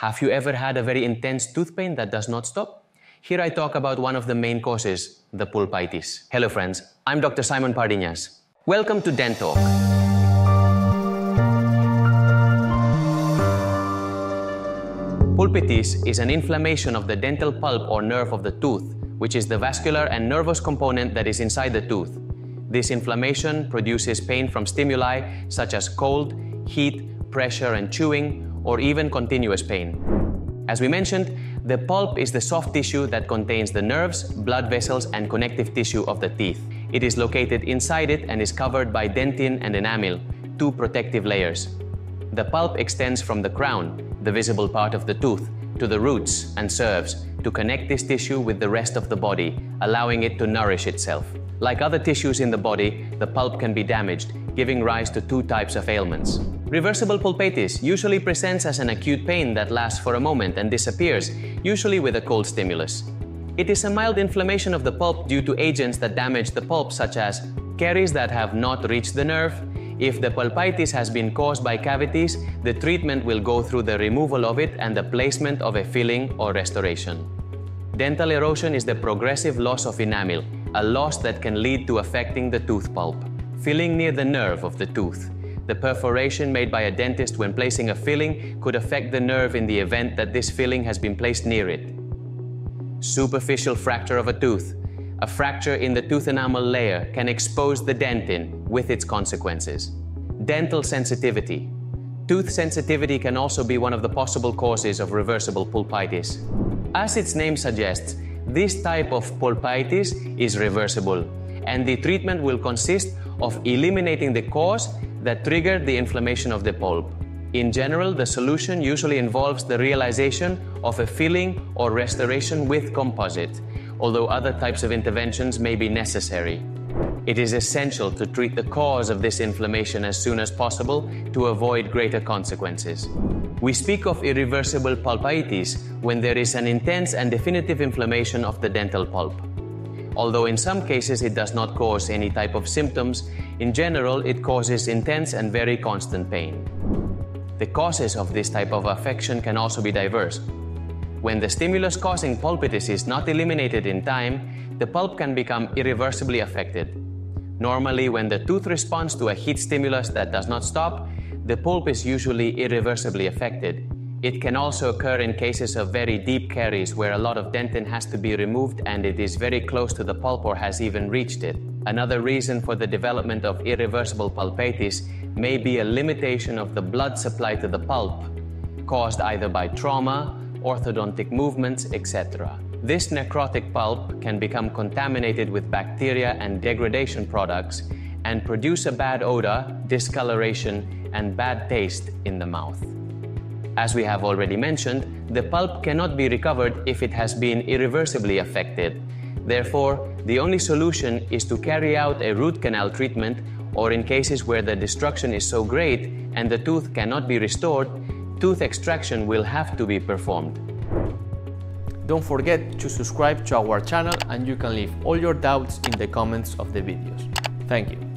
Have you ever had a very intense tooth pain that does not stop? Here I talk about one of the main causes, the pulpitis. Hello friends, I'm Dr. Simon Pardiñas. Welcome to Dentalk. Pulpitis is an inflammation of the dental pulp or nerve of the tooth, which is the vascular and nervous component that is inside the tooth. This inflammation produces pain from stimuli such as cold, heat, pressure and chewing, or even continuous pain. As we mentioned, the pulp is the soft tissue that contains the nerves, blood vessels, and connective tissue of the teeth. It is located inside it and is covered by dentin and enamel, two protective layers. The pulp extends from the crown, the visible part of the tooth, to the roots and serves to connect this tissue with the rest of the body, allowing it to nourish itself. Like other tissues in the body, the pulp can be damaged, giving rise to two types of ailments. Reversible pulpitis usually presents as an acute pain that lasts for a moment and disappears, usually with a cold stimulus. It is a mild inflammation of the pulp due to agents that damage the pulp such as caries that have not reached the nerve. If the pulpitis has been caused by cavities, the treatment will go through the removal of it and the placement of a filling or restoration. Dental erosion is the progressive loss of enamel, a loss that can lead to affecting the tooth pulp. Filling near the nerve of the tooth. The perforation made by a dentist when placing a filling could affect the nerve in the event that this filling has been placed near it. Superficial fracture of a tooth. A fracture in the tooth enamel layer can expose the dentin with its consequences. Dental sensitivity. Tooth sensitivity can also be one of the possible causes of reversible pulpitis. As its name suggests, this type of pulpitis is reversible, and the treatment will consist of eliminating the cause that triggered the inflammation of the pulp. In general, the solution usually involves the realization of a filling or restoration with composite, although other types of interventions may be necessary. It is essential to treat the cause of this inflammation as soon as possible to avoid greater consequences. We speak of irreversible pulpitis when there is an intense and definitive inflammation of the dental pulp. Although in some cases it does not cause any type of symptoms, in general it causes intense and very constant pain. The causes of this type of affection can also be diverse. When the stimulus causing pulpitis is not eliminated in time, the pulp can become irreversibly affected. Normally, when the tooth responds to a heat stimulus that does not stop, the pulp is usually irreversibly affected, it can also occur in cases of very deep caries where a lot of dentin has to be removed and it is very close to the pulp or has even reached it. Another reason for the development of irreversible pulpitis may be a limitation of the blood supply to the pulp, caused either by trauma, orthodontic movements, etc. This necrotic pulp can become contaminated with bacteria and degradation products and produce a bad odor, discoloration, and bad taste in the mouth. As we have already mentioned, the pulp cannot be recovered if it has been irreversibly affected. Therefore, the only solution is to carry out a root canal treatment or in cases where the destruction is so great and the tooth cannot be restored, tooth extraction will have to be performed. Don't forget to subscribe to our channel and you can leave all your doubts in the comments of the videos. Thank you.